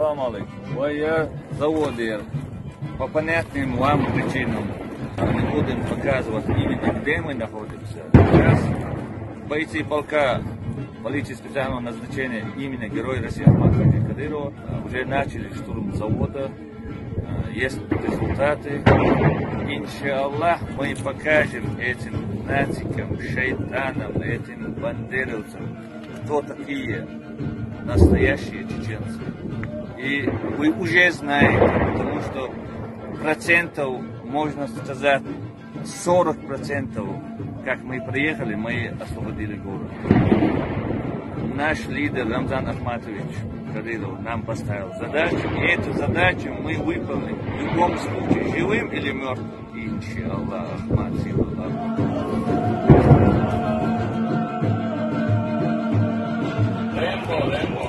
Салам алейкум. Я заводе по понятным вам причинам не будем показывать именно где мы находимся. Сейчас бойцы полка полиции специального назначения имени Герой России Ахмад Кадырова уже начали штурм завода. Есть результаты. Иншаллах мы покажем этим нацикам, шайтанам, этим бандеровцам, кто такие настоящие чеченцы. И вы уже знаете, потому что процентов, можно сказать, 40 процентов, как мы приехали, мы освободили город. Наш лидер Рамзан Ахматович Кадыров нам поставил задачу, и эту задачу мы выполним в любом случае, живым или мертвым. Иншаллах, Ахмад, сила Lembo,